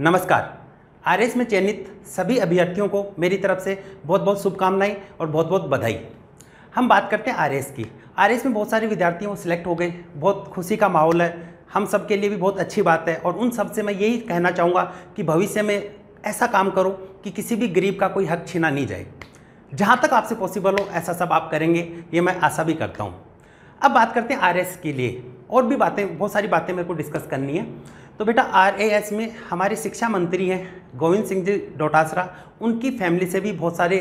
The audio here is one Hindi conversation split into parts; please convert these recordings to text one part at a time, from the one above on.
नमस्कार। आरएस में चयनित सभी अभ्यर्थियों को मेरी तरफ़ से बहुत बहुत शुभकामनाएँ और बहुत बहुत बधाई। हम बात करते हैं आरएस की। आरएस में बहुत सारे विद्यार्थियों सेलेक्ट हो गए। बहुत खुशी का माहौल है। हम सब के लिए भी बहुत अच्छी बात है। और उन सबसे मैं यही कहना चाहूँगा कि भविष्य में ऐसा काम करो कि किसी भी गरीब का कोई हक छीना नहीं जाए। जहाँ तक आपसे पॉसिबल हो, ऐसा सब आप करेंगे। ये मैं आशा भी करता हूँ। अब बात करते हैं आर के लिए। और भी बातें, बहुत सारी बातें मेरे को डिस्कस करनी है। तो बेटा आरएएस में हमारे शिक्षा मंत्री हैं गोविंद सिंह जी डोटासरा। उनकी फैमिली से भी बहुत सारे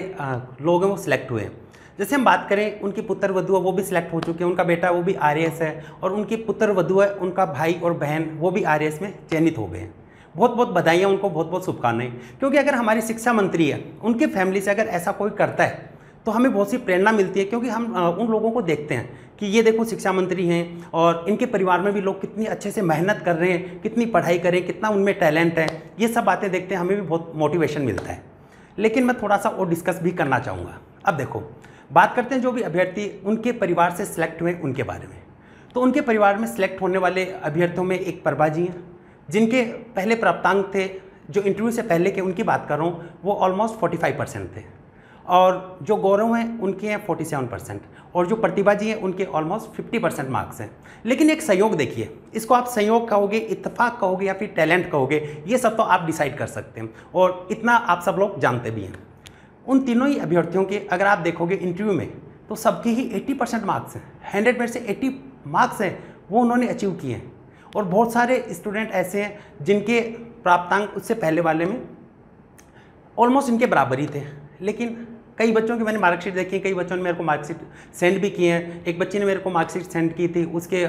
लोग हैं, वो सिलेक्ट हुए हैं। जैसे हम बात करें, उनकी पुत्र वधु है, वो भी सिलेक्ट हो चुके हैं। उनका बेटा वो भी आरएएस है और उनकी पुत्र वधु है, उनका भाई और बहन वो भी आरएएस में चयनित हो गए हैं। बहुत बहुत बधाइयाँ, उनको बहुत बहुत शुभकामनाएँ। क्योंकि अगर हमारी शिक्षा मंत्री है, उनकी फैमिली से अगर ऐसा कोई करता है तो हमें बहुत सी प्रेरणा मिलती है क्योंकि हम उन लोगों को देखते हैं कि ये देखो शिक्षा मंत्री हैं और इनके परिवार में भी लोग कितनी अच्छे से मेहनत कर रहे हैं, कितनी पढ़ाई करें, कितना उनमें टैलेंट है, ये सब बातें देखते हैं, हमें भी बहुत मोटिवेशन मिलता है। लेकिन मैं थोड़ा सा और डिस्कस भी करना चाहूँगा। अब देखो, बात करते हैं जो भी अभ्यर्थी उनके परिवार से सिलेक्ट हुए उनके बारे में। तो उनके परिवार में सिलेक्ट होने वाले अभ्यर्थियों में एक प्रभा जी हैं, जिनके पहले प्राप्तांक थे, जो इंटरव्यू से पहले के उनकी बात कर रहा हूँ, वो ऑलमोस्ट 45 परसेंट थे। और जो गौरव हैं, उनके हैं 47 परसेंट और जो प्रतिभा जी हैं, उनके ऑलमोस्ट 50 परसेंट मार्क्स हैं। लेकिन एक संयोग देखिए, इसको आप संयोग कहोगे, इत्तेफाक कहोगे या फिर टैलेंट कहोगे, ये सब तो आप डिसाइड कर सकते हैं और इतना आप सब लोग जानते भी हैं। उन तीनों ही अभ्यर्थियों के अगर आप देखोगे इंटरव्यू में तो सबके ही 80 परसेंट मार्क्स हैं। हंड्रेड में से 80 मार्क्स हैं, वो उन्होंने अचीव किए हैं। और बहुत सारे स्टूडेंट ऐसे हैं, जिनके प्राप्तांक उससे पहले वाले में ऑलमोस्ट इनके बराबर ही थे। लेकिन कई बच्चों की मैंने मार्कशीट देखी है कई बच्चों ने मेरे को मार्कशीट सेंड भी किए हैं। एक बच्चे ने मेरे को मार्कशीट सेंड की थी उसके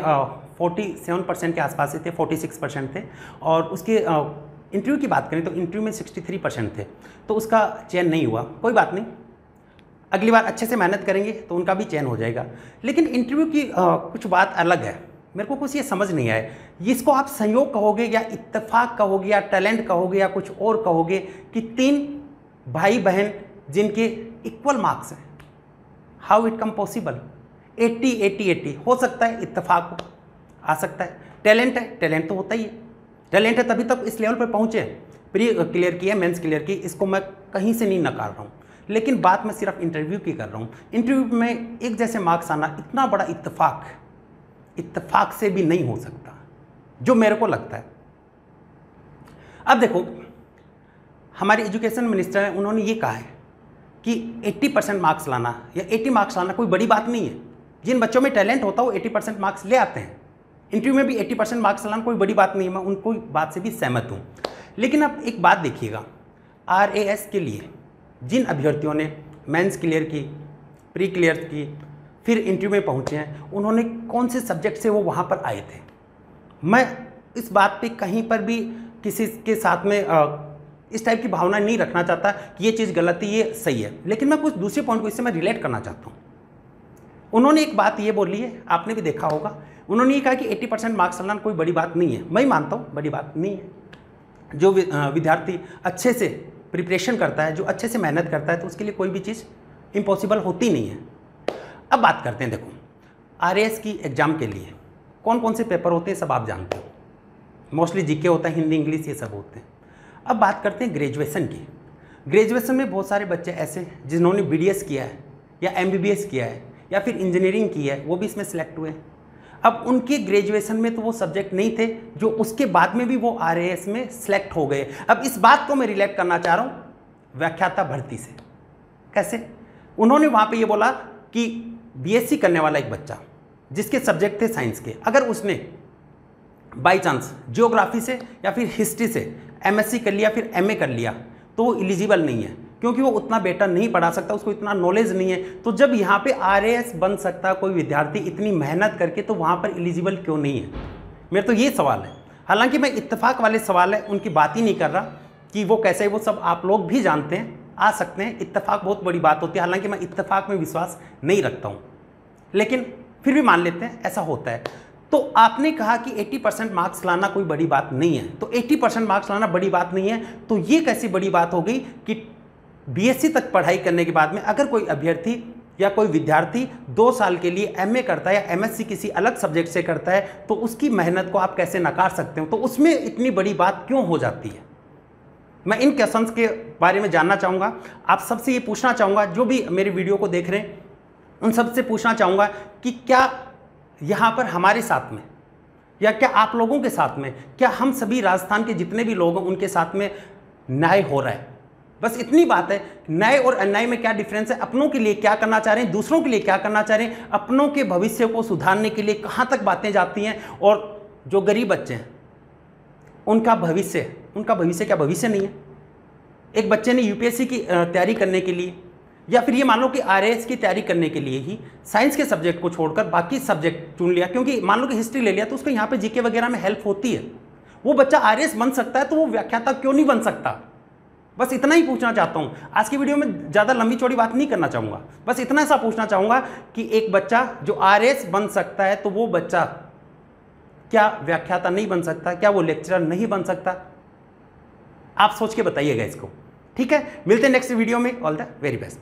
फोर्टी सेवन परसेंट के आसपास थे फोर्टी सिक्स परसेंट थे। और उसके इंटरव्यू की बात करें तो इंटरव्यू में सिक्सटी थ्री परसेंट थे। तो उसका चयन नहीं हुआ। कोई बात नहीं। अगली बार अच्छे से मेहनत करेंगे तो उनका भी चयन हो जाएगा। लेकिन इंटरव्यू की आ, कुछ बात अलग है। मेरे को कुछ ये समझ नहीं आया। इसको आप संयोग कहोगे या इत्तेफाक कहोगे या टैलेंट कहोगे या कुछ और कहोगे कि तीन भाई बहन जिनके इक्वल मार्क्स हैं। हाउ इट कम पॉसिबल 80 80 80 हो सकता है, इत्तेफाक आ सकता है। टैलेंट है टैलेंट तो होता ही है। टैलेंट है तभी तक इस लेवल पर पहुँचे प्री क्लियर की है मेंस क्लियर की इसको मैं कहीं से नहीं नकार रहा हूँ। लेकिन बात मैं सिर्फ़ इंटरव्यू की कर रहा हूँ। इंटरव्यू में एक जैसे मार्क्स आना इतना बड़ा इत्तेफाक इत्तेफाक से भी नहीं हो सकता, जो मेरे को लगता है। अब देखो, हमारे एजुकेशन मिनिस्टर हैं, उन्होंने ये कहा है कि 80 परसेंट मार्क्स लाना, या 80 मार्क्स लाना कोई बड़ी बात नहीं है। जिन बच्चों में टैलेंट होता है वो 80 परसेंट मार्क्स ले आते हैं। इंटरव्यू में भी 80 परसेंट मार्क्स लाना कोई बड़ी बात नहीं है, मैं उनको बात से भी सहमत हूँ। लेकिन अब एक बात देखिएगा आरएएस के लिए जिन अभ्यर्थियों ने मेंस क्लियर की प्री क्लियर की, फिर इंटरव्यू में पहुँचे हैं, उन्होंने कौन से सब्जेक्ट से वो वहाँ पर आए थे? मैं इस बात पे कहीं पर भी किसी के साथ में इस टाइप की भावना नहीं रखना चाहता कि ये चीज़ गलत है, ये सही है। लेकिन मैं कुछ दूसरे पॉइंट को इससे मैं रिलेट करना चाहता हूँ। उन्होंने एक बात ये बोली है, आपने भी देखा होगा। उन्होंने ये कहा कि 80 परसेंट मार्क्स लाना कोई बड़ी बात नहीं है। मैं ही मानता हूँ, बड़ी बात नहीं है। जो विद्यार्थी अच्छे से प्रिपरेशन करता है, जो अच्छे से मेहनत करता है तो उसके लिए कोई भी चीज़ इम्पॉसिबल होती नहीं है। अब बात करते हैं, देखो आर की एग्ज़ाम के लिए कौन कौन से पेपर होते हैं, सब आप जानते हो। मोस्टली जीके होता है, हिंदी इंग्लिश ये सब होते हैं। अब बात करते हैं ग्रेजुएसन की। ग्रेजुएसन में बहुत सारे बच्चे ऐसे जिन्होंने बीडीएस किया है, या एमबीबीएस किया है, या फिर इंजीनियरिंग की है, वो भी इसमें सेलेक्ट हुए अब उनके ग्रेजुएशन में तो वो सब्जेक्ट नहीं थे, जो उसके बाद में भी वो आर में सिलेक्ट हो गए। अब इस बात को मैं रिलेट करना चाह रहा हूँ व्याख्याता भर्ती से। कैसे? उन्होंने वहाँ पे ये बोला कि बीएससी करने वाला एक बच्चा, जिसके सब्जेक्ट थे साइंस के, अगर उसने बाई चांस जियोग्राफी से या फिर हिस्ट्री से एमएससी कर लिया, फिर एमए कर लिया तो वो इलिजिबल नहीं है, क्योंकि वो उतना बेटा नहीं पढ़ा सकता, उसको इतना नॉलेज नहीं है। तो जब यहाँ पे आरएएस बन सकता, कोई विद्यार्थी इतनी मेहनत करके तो वहाँ पर इलिजिबल क्यों नहीं है? मेरा तो ये सवाल है। हालाँकि मैं इत्तेफाक वाले सवाल है, उनकी बात ही नहीं कर रहा कि वो कैसे वो सब आप लोग भी जानते हैं, आ सकते हैं। इत्तेफाक बहुत बड़ी बात होती है, हालाँकि मैं इत्तेफाक में विश्वास नहीं रखता हूँ। लेकिन फिर भी मान लेते हैं, ऐसा होता है। तो आपने कहा कि 80 परसेंट मार्क्स लाना कोई बड़ी बात नहीं है। तो 80 परसेंट मार्क्स लाना बड़ी बात नहीं है। तो ये कैसी बड़ी बात हो गई कि बीएससी तक पढ़ाई करने के बाद में अगर कोई अभ्यर्थी या कोई विद्यार्थी दो साल के लिए एमए करता है या एमएससी किसी अलग सब्जेक्ट से करता है तो उसकी मेहनत को आप कैसे नकार सकते हो? तो उसमें इतनी बड़ी बात क्यों हो जाती है? मैं इन क्वेश्चंस के बारे में जानना चाहूँगा। आप सबसे ये पूछना चाहूँगा, जो भी मेरे वीडियो को देख रहे हैं, उन सबसे पूछना चाहूँगा कि क्या यहाँ पर हमारे साथ में? या क्या आप लोगों के साथ में? क्या हम सभी राजस्थान के जितने भी लोग हैं, उनके साथ में न्याय हो रहा है? बस इतनी बात है, न्याय और अन्याय में क्या डिफरेंस है? अपनों के लिए क्या करना चाह रहे हैं? दूसरों के लिए क्या करना चाह रहे हैं? अपनों के भविष्य को सुधारने के लिए कहाँ तक बातें जाती हैं? और जो गरीब बच्चे हैं, उनका भविष्य उनका भविष्य क्या भविष्य नहीं है? एक बच्चे ने यूपीएससी की तैयारी करने के लिए या फिर ये मान लो कि आर की तैयारी करने के लिए ही साइंस के सब्जेक्ट को छोड़कर बाकी सब्जेक्ट चुन लिया, क्योंकि मान लो कि हिस्ट्री ले लिया तो उसको यहाँ पे जीके वगैरह में हेल्प होती है। वो बच्चा आरएस बन सकता है तो वो व्याख्याता क्यों नहीं बन सकता? बस इतना ही पूछना चाहता हूँ। आज की वीडियो में ज़्यादा लंबी चौड़ी बात नहीं करना चाहूँगा। बस इतना सा पूछना चाहूँगा कि एक बच्चा जो आरएस बन सकता है तो वो बच्चा क्या व्याख्याता नहीं बन सकता? क्या वो लेक्चरर नहीं बन सकता? आप सोच के बताइएगा इसको। ठीक है? मिलते हैं नेक्स्ट वीडियो में। All the very best